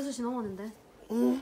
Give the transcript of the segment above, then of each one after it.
휴게소 지나가는데. 어?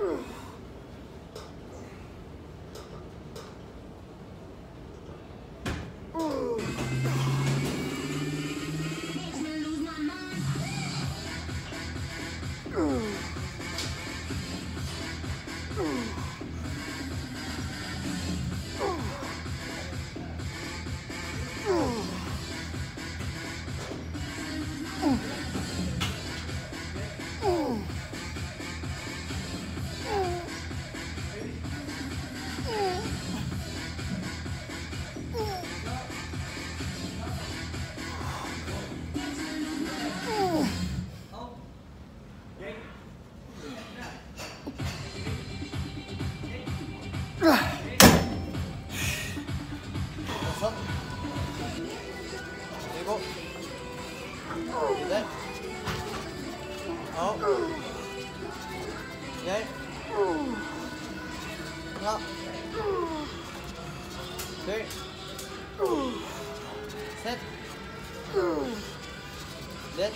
Oh. 그 다섯 일곱 여덟 아홉 열 하나 둘셋넷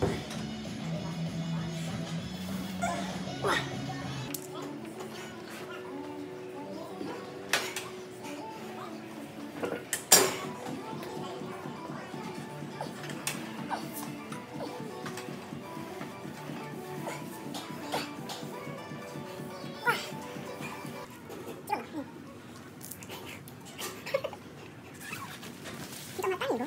哇！哇！这个嘛，当然有。